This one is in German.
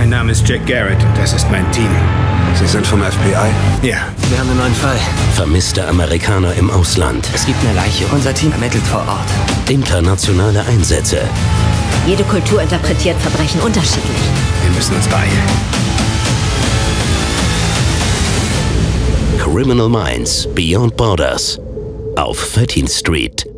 Mein Name ist Jack Garrett und das ist mein Team. Sie sind vom FBI? Ja. Wir haben einen neuen Fall. Vermisste Amerikaner im Ausland. Es gibt eine Leiche. Unser Team ermittelt vor Ort. Internationale Einsätze. Jede Kultur interpretiert Verbrechen unterschiedlich. Wir müssen uns beeilen. Criminal Minds Beyond Borders. Auf 13th Street.